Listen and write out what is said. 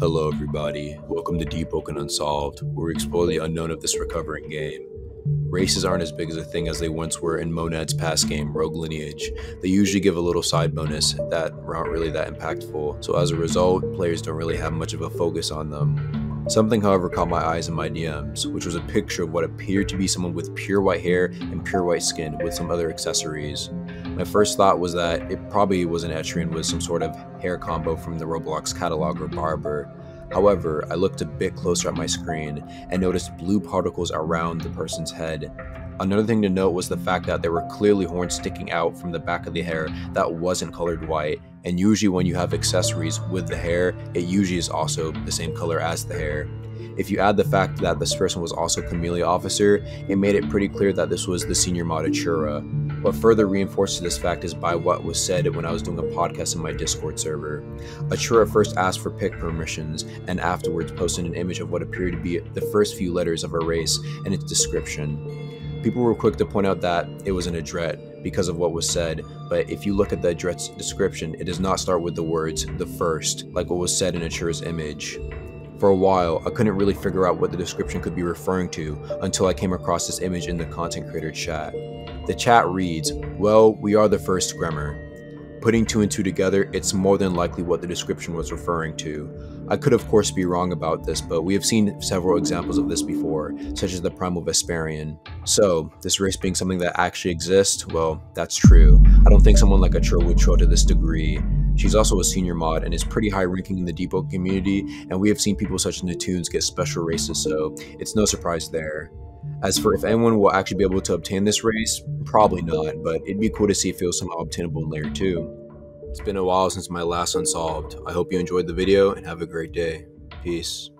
Hello, everybody. Welcome to Deepwoken Unsolved, where we explore the unknown of this recovering game. Races aren't as big as a thing as they once were in Monad's past game, Rogue Lineage. They usually give a little side bonus that aren't really that impactful, so as a result, players don't really have much of a focus on them. Something, however, caught my eyes in my DMs, which was a picture of what appeared to be someone with pure white hair and pure white skin with some other accessories. My first thought was that it probably was an Etrean with some sort of hair combo from the Roblox catalog or barber. However, I looked a bit closer at my screen and noticed blue particles around the person's head. Another thing to note was the fact that there were clearly horns sticking out from the back of the hair that wasn't colored white, and usually when you have accessories with the hair, it usually is also the same color as the hair. If you add the fact that this person was also Camellia officer, it made it pretty clear that this was the senior Achura. What further reinforces this fact is by what was said when I was doing a podcast in my Discord server. Achura first asked for pick permissions and afterwards posted an image of what appeared to be the first few letters of a race and its description. People were quick to point out that it was an adret because of what was said, but if you look at the adret's description, it does not start with the words the first, like what was said in Achura's image. For a while, I couldn't really figure out what the description could be referring to until I came across this image in the content creator chat. The chat reads, Well, we are the first Gremor. Putting two and two together, it's more than likely what the description was referring to. I could of course be wrong about this, but we have seen several examples of this before, such as the Primal Vesperian. So, this race being something that actually exists, well, that's true. I don't think someone like Achura would show to this degree. She's also a senior mod and is pretty high ranking in the Depot community, and we have seen people such as Natoons get special races, so it's no surprise there. As for if anyone will actually be able to obtain this race, probably not, but it'd be cool to see if it was somehow obtainable in Layer 2. It's been a while since my last Unsolved. I hope you enjoyed the video and have a great day. Peace.